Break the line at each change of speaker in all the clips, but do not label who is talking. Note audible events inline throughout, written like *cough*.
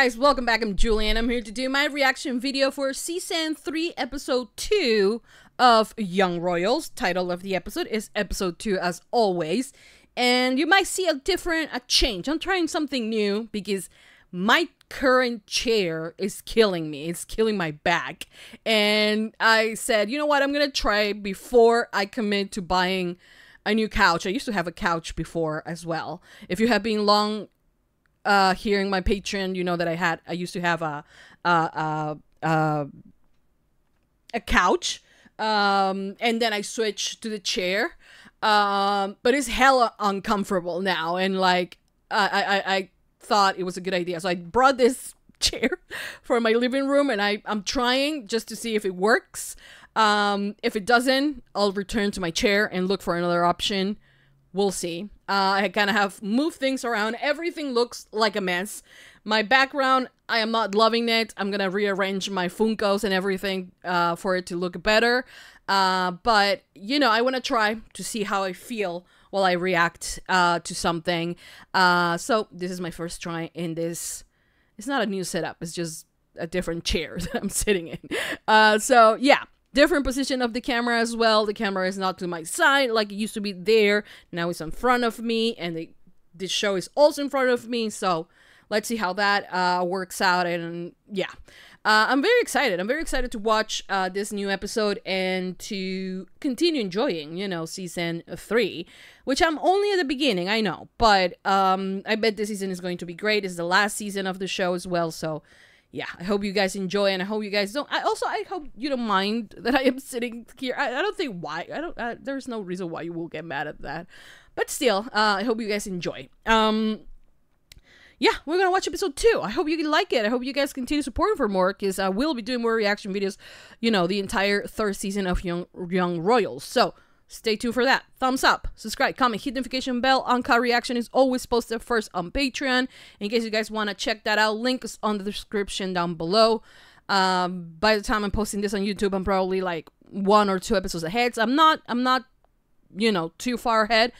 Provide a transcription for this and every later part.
Guys, welcome back. I'm Julian. I'm here to do my reaction video for season 3, episode 2 of Young Royals. Title of the episode is episode 2 as always. And you might see a different a change. I'm trying something new because my current chair is killing me. It's killing my back. And I said, you know what? I'm going to try before I commit to buying a new couch. I used to have a couch before as well. If you have been long uh hearing my Patreon, you know that I had I used to have a a a, a, a couch. Um and then I switched to the chair. Um but it's hella uncomfortable now and like I I I thought it was a good idea. So I brought this *laughs* chair for my living room and I I'm trying just to see if it works. Um if it doesn't, I'll return to my chair and look for another option we'll see. Uh, I kind of have moved things around. Everything looks like a mess. My background, I am not loving it. I'm gonna rearrange my Funkos and everything uh, for it to look better. Uh, but you know, I want to try to see how I feel while I react uh, to something. Uh, so this is my first try in this. It's not a new setup. It's just a different chair *laughs* that I'm sitting in. Uh, so yeah different position of the camera as well. The camera is not to my side like it used to be there. Now it's in front of me and the, this show is also in front of me. So let's see how that uh, works out. And yeah, uh, I'm very excited. I'm very excited to watch uh, this new episode and to continue enjoying, you know, season three, which I'm only at the beginning, I know. But um, I bet this season is going to be great. It's the last season of the show as well. So yeah, I hope you guys enjoy, and I hope you guys don't. I also I hope you don't mind that I am *laughs* sitting here. I, I don't think why. I don't. There's no reason why you will get mad at that, but still, uh, I hope you guys enjoy. Um, yeah, we're gonna watch episode two. I hope you like it. I hope you guys continue supporting for more, because I will be doing more reaction videos. You know, the entire third season of Young Young Royals. So Stay tuned for that. Thumbs up, subscribe, comment, hit notification bell. Uncut reaction is always posted first on Patreon. In case you guys want to check that out, link is on the description down below. Um, by the time I'm posting this on YouTube, I'm probably like one or two episodes ahead. So I'm not, I'm not, you know, too far ahead,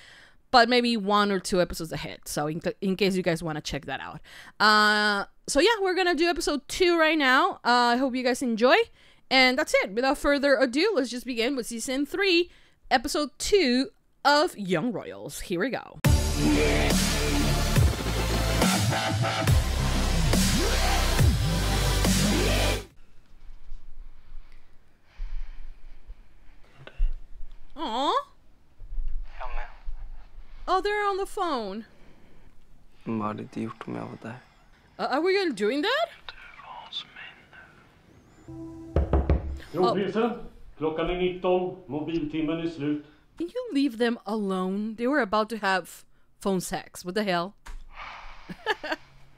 but maybe one or two episodes ahead. So in, in case you guys want to check that out. Uh, so yeah, we're gonna do episode two right now. Uh, I hope you guys enjoy. And that's it. Without further ado, let's just begin with season three episode two of Young Royals. Here we go. Aw. Oh, they're on the phone.
Vad hade inte gjort om jag?
Uh, are we gonna doing that?
Kronprinsen, klockan är 19, mobiltimmen är slut.
Can you leave them alone? They were about to have phone sex. What the hell?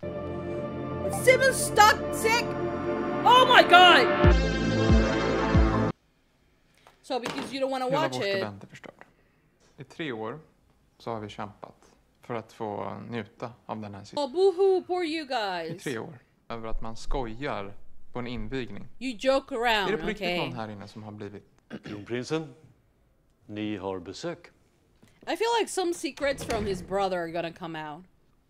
*laughs* Simmons stuck sick! Oh my god! So because you don't want to
Hela
watch
vår
it.
student är förstörd. I tre år så har vi kämpat för att få njuta av den här situationen.
Oh boohoo, poor you guys!
I
guys.
tre år. Över att man skojar på en invigning.
You joke
Är det
around,
på riktigt
okay?
någon här inne som har blivit...
Kronprinsen, ni har besök.
I feel like some secrets from his brother are gonna come out.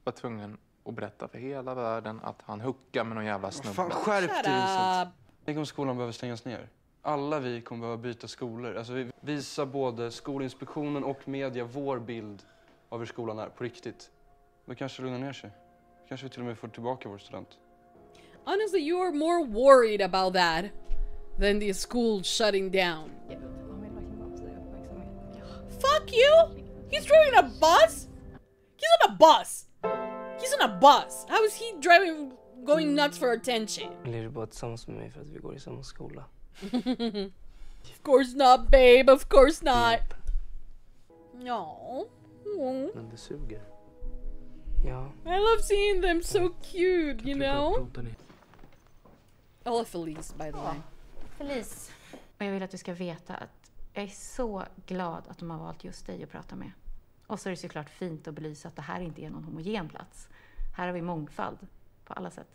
var tvungen att berätta för hela världen att han huckar med någon jävla
Fan,
snubbe.
skärp
Shut
dig Vincent. Tänk om skolan behöver stängas ner. Alla vi kommer behöva byta skolor. Alltså, vi visar både Skolinspektionen och media vår bild av hur skolan är på riktigt. Då kanske det lugnar ner sig. Kanske vi till och med får tillbaka vår student.
Honestly, you are more worried about that than the school shutting down. Fuck you! He's driving a bus? He's on a bus! He's on a bus! How is he driving, going nuts for attention?
Blir du bara tillsammans med mig för att vi går i samma skola? *laughs*
Of course not, babe, of course not. No. Mm.
Men det suger. Ja.
I love seeing them so cute, you
det är bara
know? Love Felice, by the way.
Felice. Och jag vill att du ska veta att jag är så glad att de har valt just dig att prata med. Och så är det såklart fint att belysa att det här inte är någon homogen plats. Här har vi mångfald på alla sätt.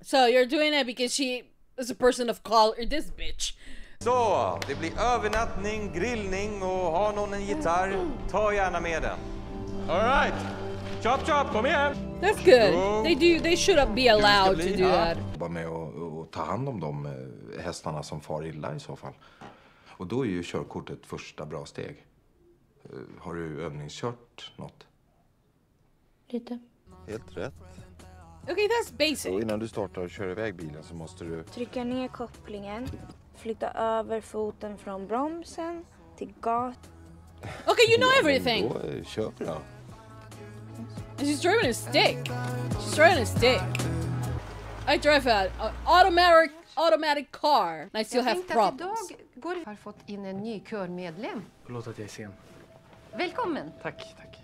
So you're doing it because she is a person of color. This bitch.
Så, det blir övernattning, grillning och har någon en gitarr, ta gärna med den. Alright, chop chop, kom igen!
That's good. They do. They should be allowed to do that.
Jobba med att ta hand om de eh, hästarna som far illa i så fall. Och då är ju körkort ett första bra steg. Eh, Har du övningskört något?
Lite.
Helt rätt.
Okay, that's basic.
Och innan du startar och kör iväg bilen så måste du...
Trycka ner kopplingen. Flytta över foten från bromsen till gat.
Okay, you know everything.
Då eh, kör vi då.
And she's driving a stick. She's driving a stick. I drive a, a automatic automatic car. And I still have problems.
går vi har fått in en ny körmedlem.
Förlåt att jag är sen.
Välkommen!
Tack, tack.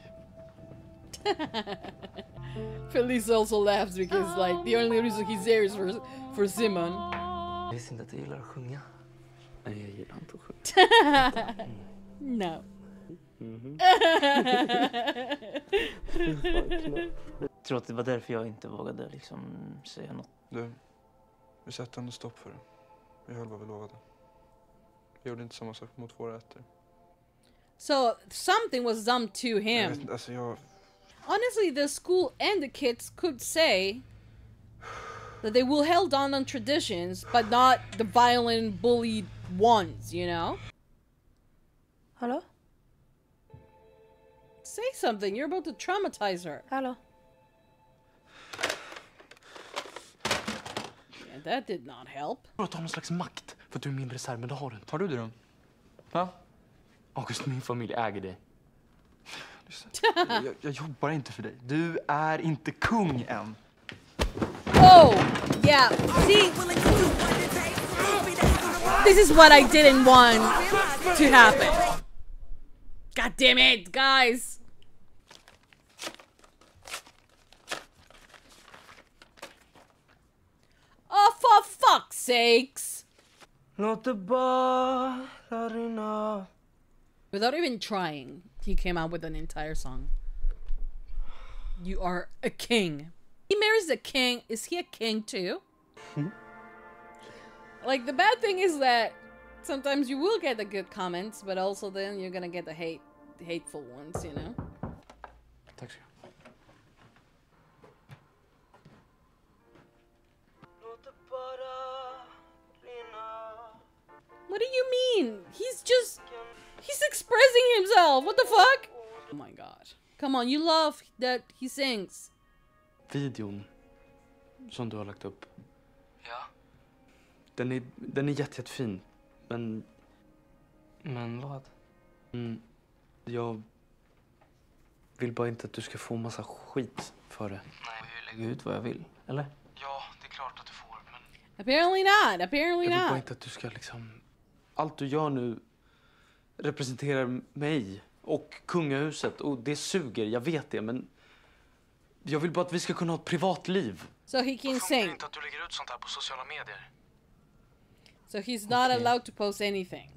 *laughs*
Felice also laughs because like the only reason he's there is for for Simon.
Jag visste inte att du gillar att sjunga. Nej, jag gillar inte att sjunga. *laughs*
no.
Jag mm-hmm. *laughs* tror att det var därför jag inte vågade liksom säga något.
Du, vi sätter ändå stopp för det. Vi höll vad vi lovade. Vi gjorde inte samma sak mot våra ätter.
So something was done to
Jag vet
him.
alltså jag...
Honestly, the school and the kids could say that they will hold on on traditions, but not the violent, bullied ones. You know.
Hallå?
Say something. You're about to traumatize her.
Hello.
Yeah, that did not help.
Jag tror att du har någon slags makt för att du är min reserv, men det har du inte.
Har du det då? Va?
August, min familj äger dig. *laughs*
Jag, jag jobbar inte för dig. Du är inte kung än.
Oh, yeah. See, this is what I didn't want to happen. God damn it, guys. Oh, for fuck's sakes.
Låt det bara rinna.
Without even trying, he came out with an entire song. You are a king. He marries a king. Is he a king too? like the bad thing is that sometimes you will get the good comments, but also then you're gonna get the hate, hateful ones. You know. What do you mean? He's just he's expressing himself. What the fuck? Oh my god. Come on, you love that he sings.
Videon som du har lagt upp.
Ja.
Den är, den är jätte, jättefin. Men
Men vad?
mm, jag vill bara inte att du ska få massa skit för det.
Nej, jag vill lägga ut vad jag vill.
Eller?
Ja, det är klart att du får, men...
Apparently not. Apparently
Jag vill bara inte att du ska liksom... Allt du gör nu representerar mig och kungahuset och det suger, jag vet det, men jag vill bara att vi ska kunna ha ett privatliv.
So he can sing.
inte att du lägger ut sånt här på sociala medier.
So he's not
Okay.
allowed to post anything.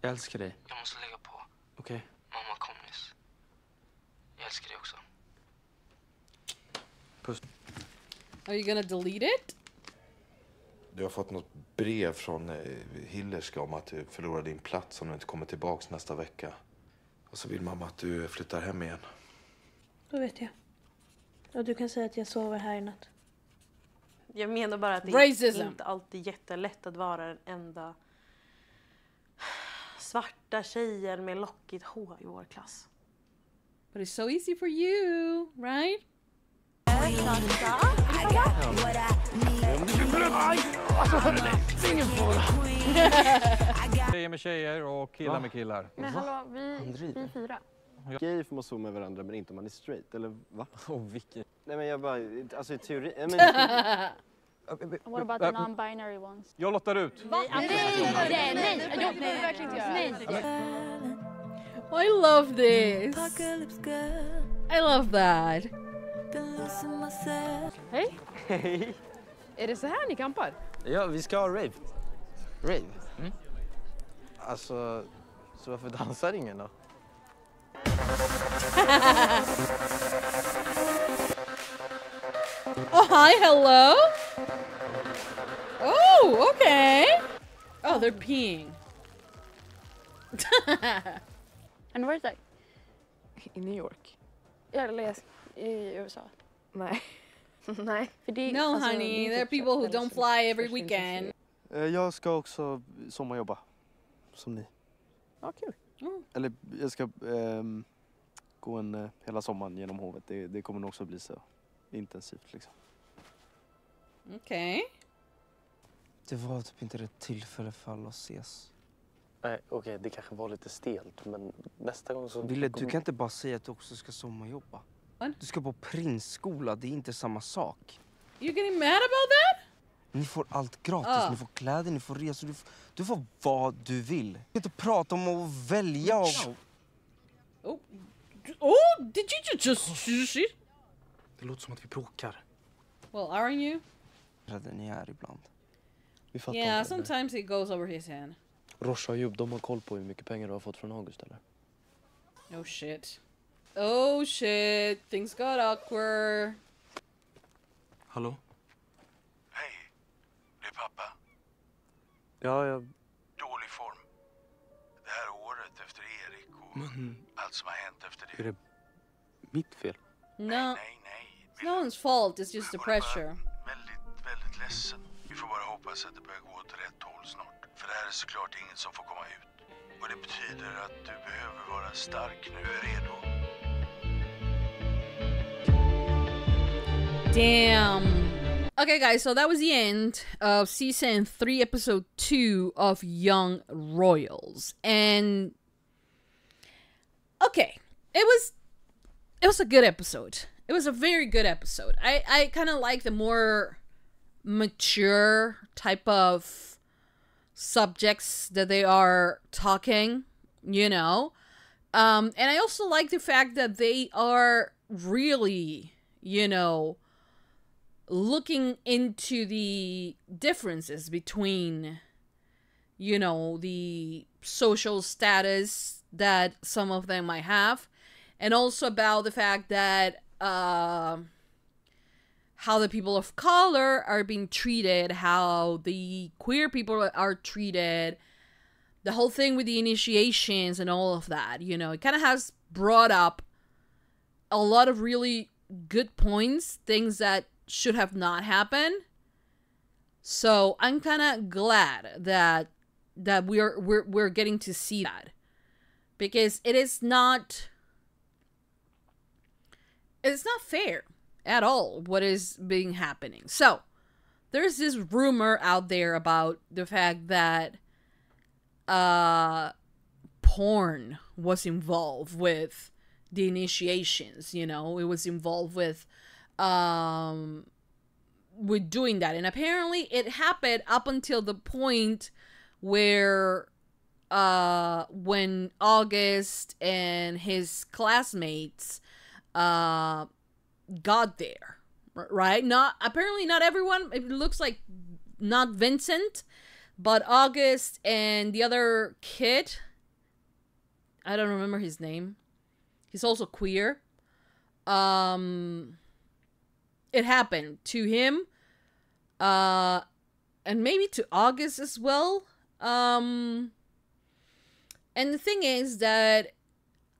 Jag älskar dig.
Jag måste lägga på.
Okej?
Mamma kom nyss. Jag älskar dig också.
Puss.
Are you gonna delete it?
Du har fått något brev från eh, Hillerska om att du förlorar din plats om du inte kommer tillbaks nästa vecka. Och så vill mamma att du flyttar hem igen.
Då vet jag. Och du kan säga att jag sover här i natt.
Jag menar bara att det
Racism.
är inte alltid jättelätt att vara den enda svarta tjejen med lockigt hår i vår klass.
But it's so easy for you, right?
Tjejer med tjejer och killar med killar.
Men hallå, vi, vi är fyra.
Gay får man sova med varandra men inte om man är straight, eller va?
Åh, vilken...
Nej men jag bara, alltså i teori... Nej, men...
What about the non-binary ones?
Jag lottar ut.
Nej, nej, nej, nej, jag vill verkligen inte göra
I love this. I love that.
Hej!
Hej!
Är det så här ni kampar?
Ja, vi ska ha rave. Rave? Mm. Alltså, så varför dansar ingen då? *laughs*
Oh, hi, hello. Oh, okay. Oh, they're peeing. *laughs*
And where's that?
In New York. Eller i USA?
Nej. *laughs*
Nej. För det,
No,
alltså,
honey, there are
typ
people who don't fly every weekend.
Eh, Jag ska också sommarjobba. Som ni.
Ja, kul.
Eller jag ska ehm, gå en eh, hela sommaren genom hovet. Det, det kommer nog också bli så intensivt liksom.
Okej.
Det var typ inte rätt tillfälle för alla att ses.
Nej, okej, det kanske var lite stelt, men nästa gång så...
Ville, du kan inte bara säga att du också ska sommarjobba. Du ska på prinsskola, det är inte samma sak.
You getting mad about that?
Ni får allt gratis,
Ah.
ni får kläder, ni får resor, du får, du får vad du vill. Du kan inte prata om att välja och...
Oh, oh did you ju- just... just-
Det låter som att vi bråkar.
Well, aren't you?
Rädda ni är ibland.
Vi fattar
Yeah, sometimes it goes over his head.
Rocha och Jubb, de har koll på hur mycket pengar du har fått från August, eller?
Oh shit. Oh shit. Things got awkward.
Hallå?
Det är pappa.
Ja, jag...
Dålig form. Det här året efter Erik och
Men
allt som har hänt efter det.
Är det mitt fel?
No. It's no one's fault, it's just the pressure.
Väldigt, väldigt ledsen. Vi får bara hoppas att det börjar gå åt rätt håll snart. För det här är såklart som får komma ut. Och det betyder att du behöver vara stark nu, är redo.
Damn. Okay, guys, so that was the end of season three, episode two of Young Royals. And okay, it was it was a good episode. It was a very good episode. I I kind of like the more mature type of subjects that they are talking, you know. Um and I also like the fact that they are really, you know, looking into the differences between you know the social status that some of them might have and also about the fact that uh, how the people of color are being treated how the queer people are treated the whole thing with the initiations and all of that you know it kind of has brought up a lot of really good points things that should have not happened. So i'm kind of glad that that we're we're we're getting to see that. Because it is not it's not fair at all what is being happening. So there's this rumor out there about the fact that uh porn was involved with the initiations you know? It was involved with um with doing that. And apparently it happened up until the point where uh when august and his classmates uh got there right? Not apparently not everyone it looks like not vincent but august and the other kid i don't remember his name. He's also queer. Um it happened to him uh and maybe to august as well. Um and the thing is that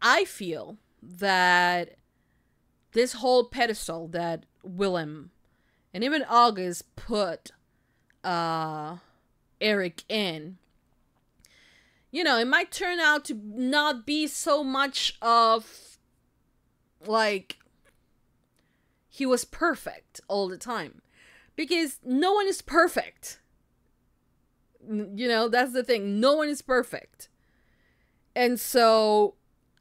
i feel that this whole pedestal that willem and even august put uh Erik in you know it might turn out to not be so much of like he was perfect all the time because no one is perfect. You know that's the thing. No one is perfect. And so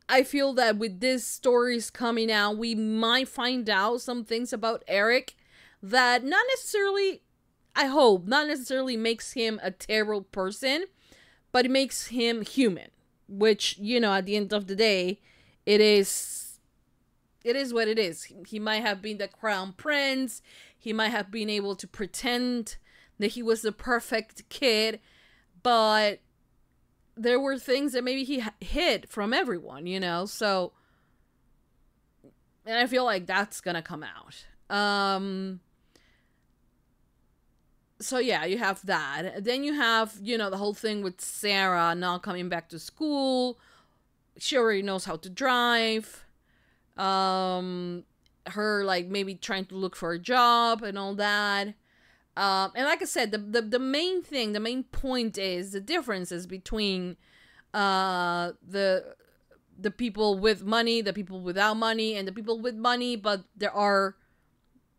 i feel that with these stories coming out we might find out some things about Erik that not necessarily i hope not necessarily makes him a terrible person but it makes him human which you know at the end of the day it is it is what it is. He- might have been the crown prince. He might have been able to pretend that he was the perfect kid, but there were things that maybe he hid from everyone, you know? So and I feel like that's to come out. Um so yeah, you have that. Then you have, you know, the whole thing with Sara not coming back to school. She already knows how to drive Um, her like maybe trying to look for a job and all that. Um, and like I said, the, the the main thing, the main point is the differences between uh the the people with money, the people without money, and the people with money, but there are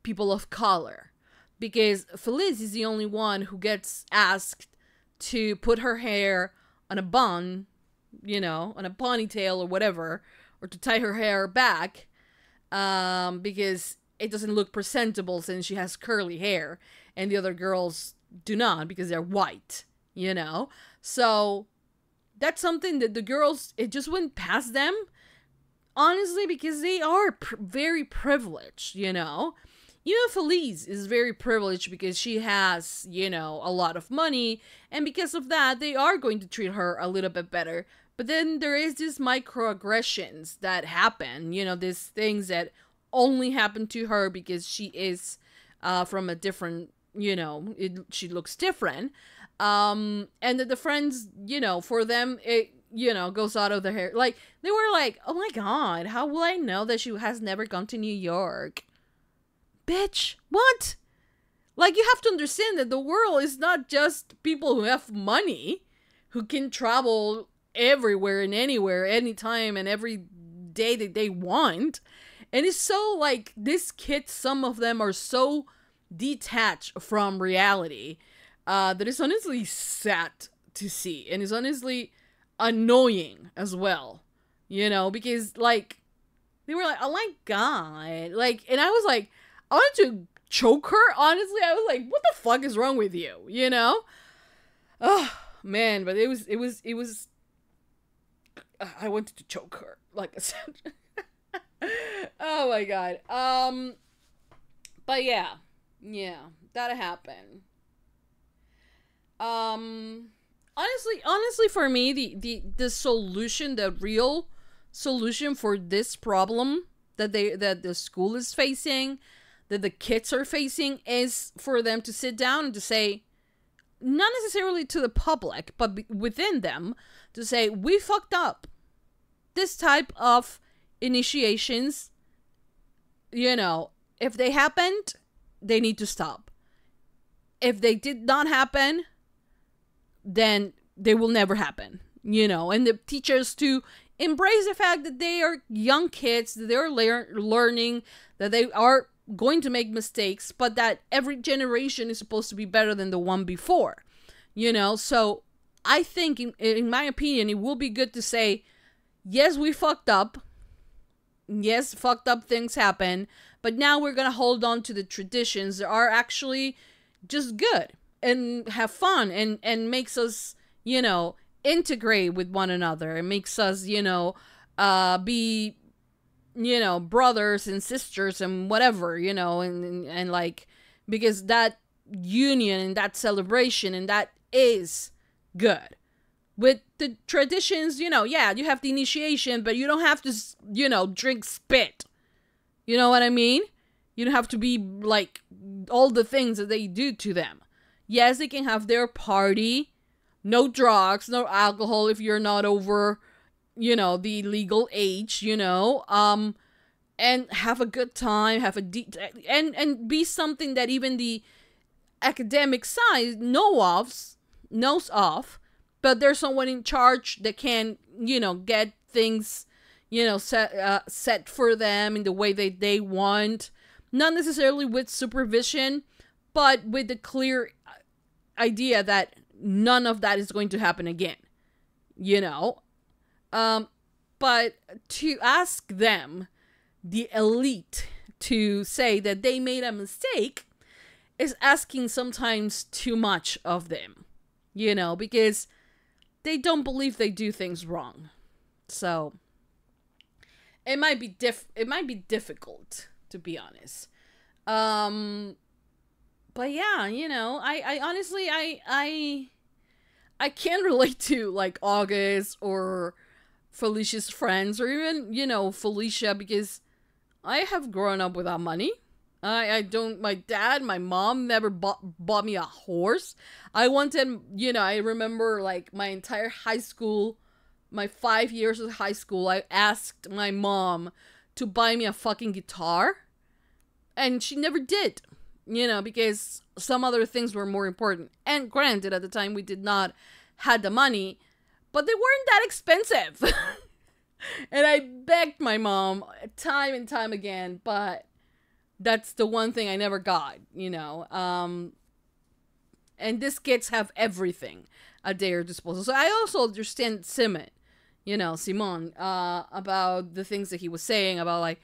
people of color. Because Felice is the only one who gets asked to put her hair on a bun, you know, on a ponytail or whatever, or to tie her hair back, um, because it doesn't look presentable since she has curly hair, and the other girls do not because they're white, you know? So that's something that the girls, it just went past them, honestly, because they are pr- very privileged, you know? You know, Felice is very privileged because she has, you know, a lot of money, and because of that, they are going to treat her a little bit better. But then there is these microaggressions that happen, you know, these things that only happen to her because she is uh, from a different, you know, it, she looks different. Um, and that the friends, you know, for them, it, you know, goes out of their hair. Like, they were like, oh my god, how will I know that she has never gone to New York? Bitch, what? Like, you have to understand that the world is not just people who have money who can travel everywhere and anywhere, anytime and every day that they want. And it's so like this kids, some of them are so detached from reality uh, that it's honestly sad to see. And it's honestly annoying as well. You know, because like they were like, oh my god. Like and I was like, I wanted to choke her, honestly. I was like, what the fuck is wrong with you? You know? Oh man, but it was it was it was I wanted to choke her, like I said. *laughs* oh my god. Um but yeah. Yeah, that happened. Um honestly honestly for me the the the solution, the real solution for this problem that they that the school is facing, that the kids are facing is for them to sit down and to say not necessarily to the public, but within them to say we fucked up. This type of initiations, you know, if they happened, they need to stop. If they did not happen, then they will never happen, you know, and the teachers to embrace the fact that they are young kids, that they're lear- learning, that they are going to make mistakes, but that every generation is supposed to be better than the one before, you know, so I think, in, in my opinion, it will be good to say, yes, we fucked up. Yes, fucked up things happen, but now we're gonna hold on to the traditions that are actually just good and have fun and and makes us, you know, integrate with one another. It makes us, you know, uh, be, you know, brothers and sisters and whatever, you know, and and, and like because that union and that celebration and that is good with the traditions, you know, yeah, you have the initiation, but you don't have to, you know, drink spit. You know what I mean? You don't have to be like all the things that they do to them. Yes, they can have their party, no drugs, no alcohol if you're not over, you know, the legal age, you know, um, and have a good time, have a de- and and be something that even the academic side know of, knows of but there's someone in charge that can you know get things you know set uh, set for them in the way that they want. Not necessarily with supervision but with the clear idea that none of that is going to happen again you know? Um but to ask them the elite to say that they made a mistake is asking sometimes too much of them you know because they don't believe they do things wrong. So it might be diff it might be difficult to be honest. Um but yeah, you know, I I honestly I I I can't *laughs* relate to like August or Felicia's friends or even, you know, Felicia because I have grown up without money. I, I don't my dad my mom never bought bought me a horse i wanted you know i remember like my entire high school my five years of high school i asked my mom to buy me a fucking guitar. And she never did, you know, because some other things were more important. And granted, at the time we did not had the money, but they weren't that expensive. *laughs* and I begged my mom time and time again, but that's the one thing I never got, you know. Um and these kids have everything at their disposal. So I also understand Simon, you know, Simon, uh, about the things that he was saying about like,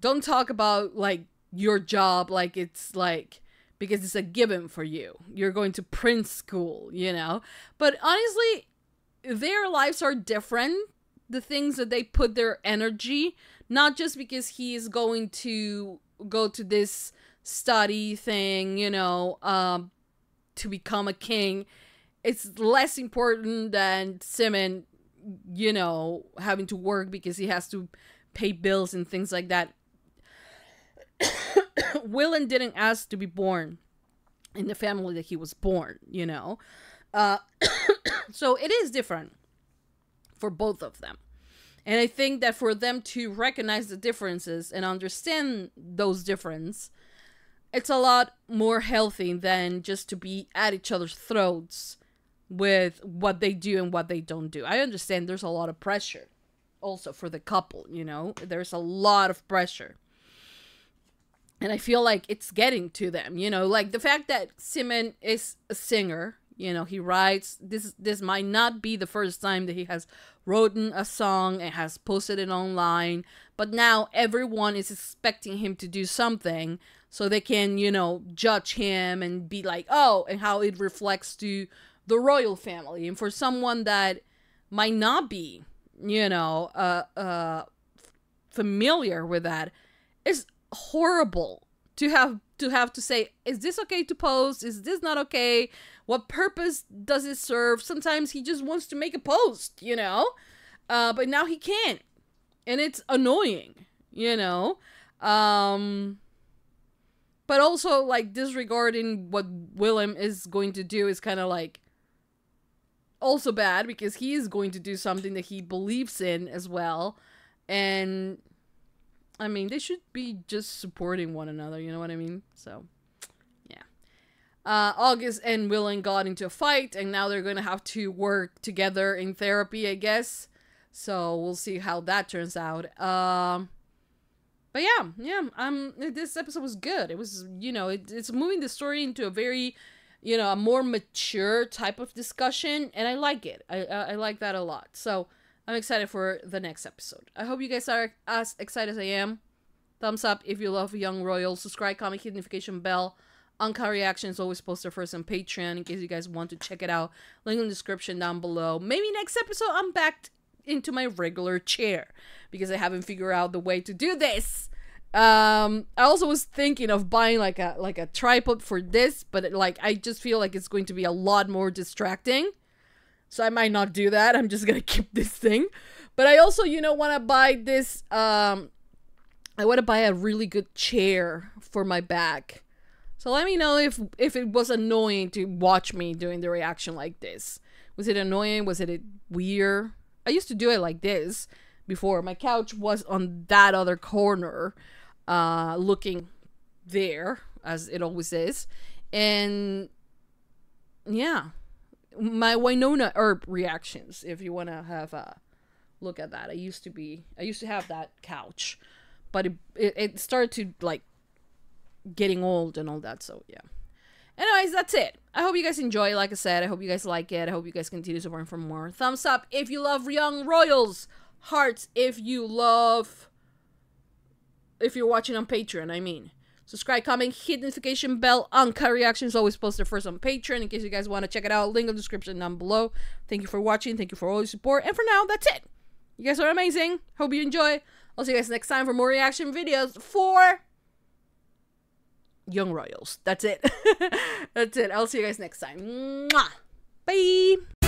don't talk about like your job like it's like because it's a given for you. You're going to print school, you know. But honestly, their lives are different. The things that they put their energy, not just because he is going to go to this study thing, you know, um, to become a king. It's less important than Simon, you know, having to work because he has to pay bills and things like that. *coughs* Willen didn't ask to be born in the family that he was born, you know. Uh, *coughs* so it is different for both of them. And I think that for them to recognize the differences and understand those differences, it's a lot more healthy than just to be at each other's throats with what they do and what they don't do. I understand there's a lot of pressure also for the couple, you know. There's a lot of pressure. And I feel like it's getting to them, you know, like the fact that Simon is a singer, you know, he writes this this might not be the first time that he has written a song and has posted it online, but now everyone is expecting him to do something so they can, you know, judge him and be like, "Oh, and how it reflects to the royal family." And for someone that might not be, you know, uh uh familiar with that, it's horrible to have to have to say is this okay to post is this not okay what purpose does it serve sometimes he just wants to make a post you know uh but now he can't and it's annoying you know um but also like disregarding what Willem is going to do is kind of like also bad because he is going to do something that he believes in as well and I mean, they should be just supporting one another, you know what I mean? So. Uh, August and Willen got into a fight, and now they're gonna have to work together in therapy, I guess. So we'll see how that turns out. Um, but yeah, yeah. Um, this episode was good. It was, you know, it, it's moving the story into a very, you know, a more mature type of discussion, and I like it. I I, I like that a lot. So. I'm excited for the next episode. I hope you guys are as excited as I am. Thumbs up if you love Young Royal. Subscribe, comment, hit the notification bell. Uncut Reactions always posted first on Patreon in case you guys want to check it out. Link in the description down below. Maybe next episode I'm back into my regular chair because I haven't figured out the way to do this. Um, I also was thinking of buying like a like a tripod for this, but it, like I just feel like it's going to be a lot more distracting. So I might not do that. I'm just gonna *laughs* keep this thing. But I also, you know, want to buy this. Um, I want to buy a really good chair for my back. So let me know if if it was annoying to watch me doing the reaction like this. Was it annoying? Was it weird? I used to do it like this before. My couch was on that other corner, uh, looking there as it always is, and yeah my Wynonna Earp reactions. If you want to have a look at that, I used to be I used to have that couch, but it, it it started to like getting old and all that. So yeah. Anyways, that's it. I hope you guys enjoy. Like I said, I hope you guys like it. I hope you guys continue supporting for more. Thumbs up if you love Young Royals. Hearts if you love. If you're watching on Patreon, I mean. Subscribe, comment, hit notification bell. Uncut reactions always posted first on Patreon in case you guys want to check it out. Link in the description down below. Thank you for watching. Thank you for all your support. And for now, that's it. You guys are amazing. Hope you enjoy. I'll see you guys next time for more reaction videos for Young Royals. That's it. *laughs* that's it. I'll see you guys next time. Mwah. Bye.